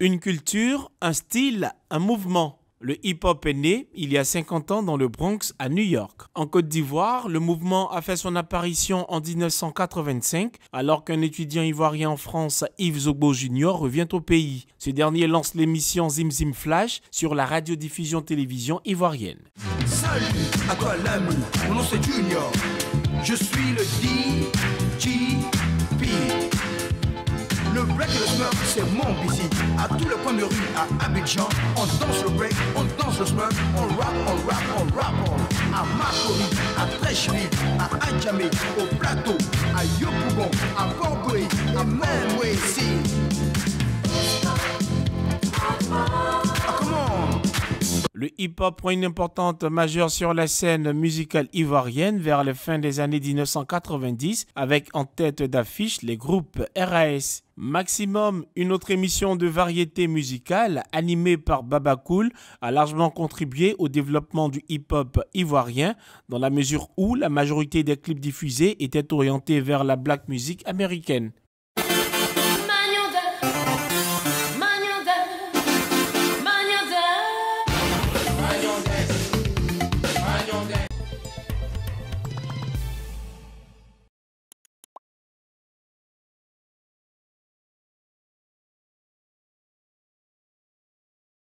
Une culture, un style, un mouvement. Le hip-hop est né il y a 50 ans dans le Bronx à New York. En Côte d'Ivoire, le mouvement a fait son apparition en 1985 alors qu'un étudiant ivoirien en France, Yves Zogbo Jr., revient au pays. Ce dernier lance l'émission Zim Zim Flash sur la radiodiffusion télévision ivoirienne. Salut à toi l'ami, mon nom c'est Junior. Je suis le DJP. Le smurf, c'est mon busy. À tous les coins de rue, à Abidjan, on danse le break, on danse le smurf, on rap, on rap, on rap, on. À Makori, à Trècheville, à Adjamé, au plateau, à Yopougon, à Port-Goï, à même Le hip-hop prend une importance majeure sur la scène musicale ivoirienne vers la fin des années 1990 avec en tête d'affiche les groupes RAS. Maximum, une autre émission de variété musicale animée par Baba a largement contribué au développement du hip-hop ivoirien dans la mesure où la majorité des clips diffusés étaient orientés vers la black music américaine.